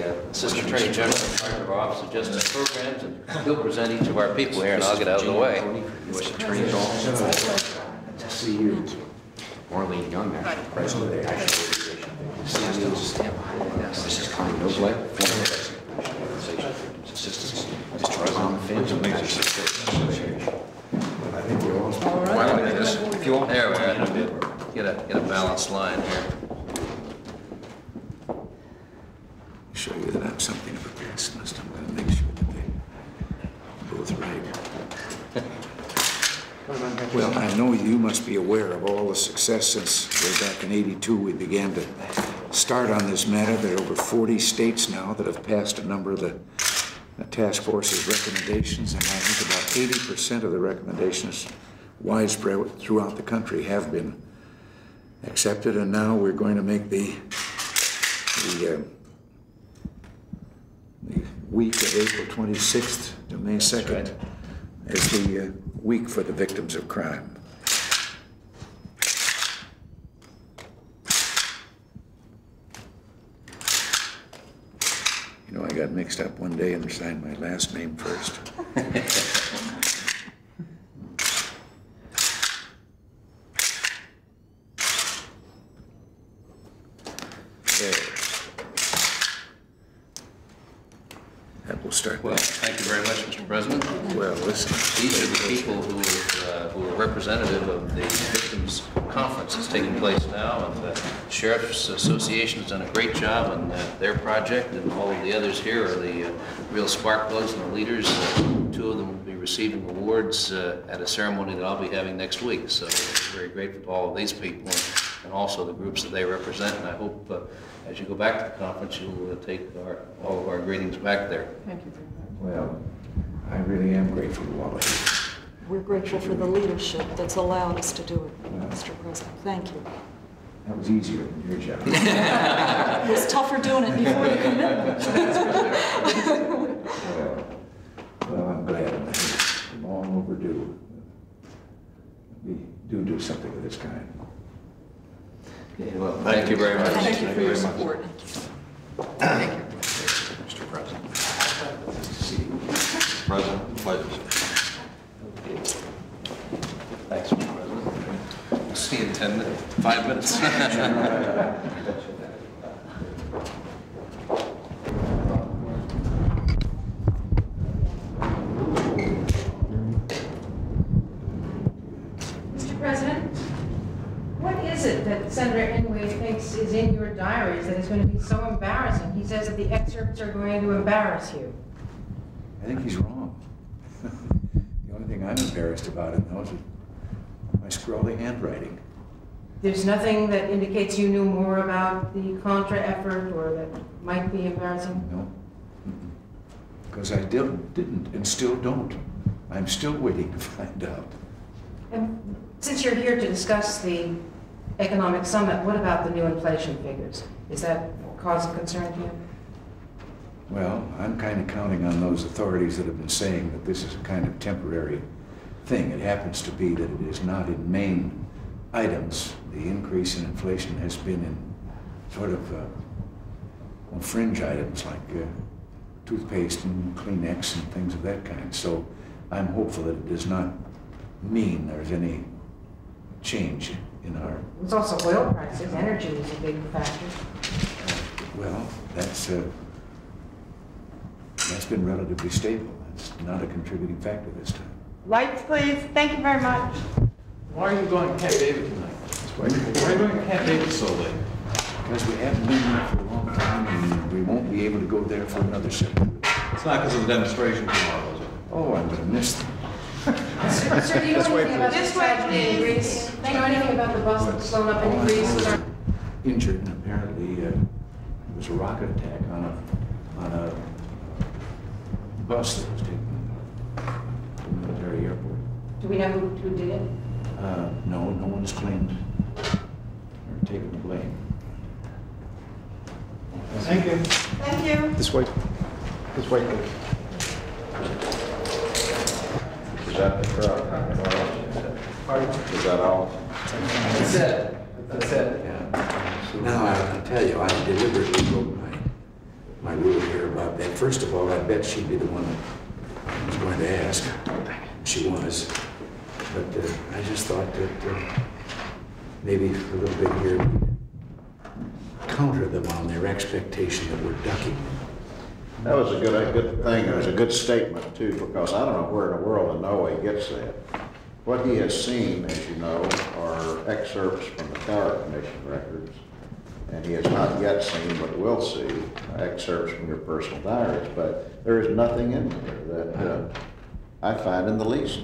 Assistant Attorney General in charge of our Office of Justice Programs, and he'll present each of our people here, and I'll get out of the way. U.S. Attorney's Office. To see you. Marlene Young, National President of the Action Organization. Samuel Stamp behind the desk. This is Connie Noblet, former President of the Organization Assistance. Mr. Obama, Family Matters Association. I think we're all. Why don't we just, if you want. There we are. Get a, get a balanced line here. Show you that I'm something of a pessimist. I'm gonna make sure that they both right. Well, I know you must be aware of all the success since way back in 82 we began to start on this matter. There are over 40 states now that have passed a number of the the task force's recommendations, and I think about 80% of the recommendations widespread throughout the country have been accepted, and now we're going to make the, the uh, the week of April 26th to May 2nd as the uh, week for the victims of crime. You know, I got mixed up one day and signed my last name first. Will start. Well, thank you very much, Mr. President. Well, listen. These are the people who, uh, who are representative of the Victims Conference that's taking place now, and the Sheriff's Association has done a great job on uh, their project, and all of the others here are the uh, real spark plugs and the leaders. Uh, Two of them will be receiving awards uh, at a ceremony that I'll be having next week, so we're very grateful to all of these people and also the groups that they represent, and I hope uh, as you go back to the conference, you'll uh, take our, all of our greetings back there. Thank you very much. Well, I really am grateful to all of you. We're grateful for the leadership that's allowed us to do it, Mr. President. Thank you. That was easier than your job. It was tougher doing it before the commitment. Well, well, I'm glad. It's long overdue. We do do something of this kind. Well, thank you very much. Thank you for your support. Thank Mr. President. Nice to see you. President, pleasure. Thanks, Mr. President. We'll see you in 10 minutes, five minutes. Mr. President, what is it Senator thinks is in your diaries that is going to be so embarrassing? He says that the excerpts are going to embarrass you. I think he's wrong. The only thing I'm embarrassed about in those is my scrawly handwriting. There's nothing that indicates you knew more about the Contra effort or that might be embarrassing? No. Because I didn't, didn't and still don't. I'm still waiting to find out. And since you're here to discuss the economic summit, what about the new inflation figures? Is that cause of concern to you? Well, I'm kind of counting on those authorities that have been saying that this is a kind of temporary thing. It happens to be that it is not in main items. The increase in inflation has been in sort of uh, well, fringe items like uh, toothpaste and Kleenex and things of that kind. So I'm hopeful that it does not mean there's any change in our, There's also oil prices, energy is a big factor. well, that's, uh, that's been relatively stable. That's not a contributing factor this time. Lights, please. Thank you very much. Why are you going to Camp David tonight? Why are you going to Camp David so late? Because we haven't been there for a long time, and we won't be able to go there for another several. It's not because of the demonstration tomorrow, is it? Oh, I'm gonna miss them. Sir, sir, do you know anything about for- the Just wait, tragedy in. Greece? Do you know anything about the bus that's blown up in Greece? Injured, and apparently, uh, there was a rocket attack on a, on a bus that was taken to the military airport. Do we know who, who did it? Uh, no, no one's claimed or taken the blame. Thank you. Thank you. This way. This way. Is that the truck? Is that all? That's it. That's it. Yeah. Now, I- I'll tell you, I deliberately wrote my my rule here about that. First of all, I bet she'd be the one that was going to ask. She was. But uh, I just thought that uh, maybe a little bit here, counter them on their expectation that we're ducking. That was a good, a good thing, it was a good statement too, because I don't know where in the world in Norway gets that. What he has seen, as you know, are excerpts from the Tower Commission records, and he has not yet seen, but will see, excerpts from your personal diaries, but there is nothing in there that uh, I find in the least.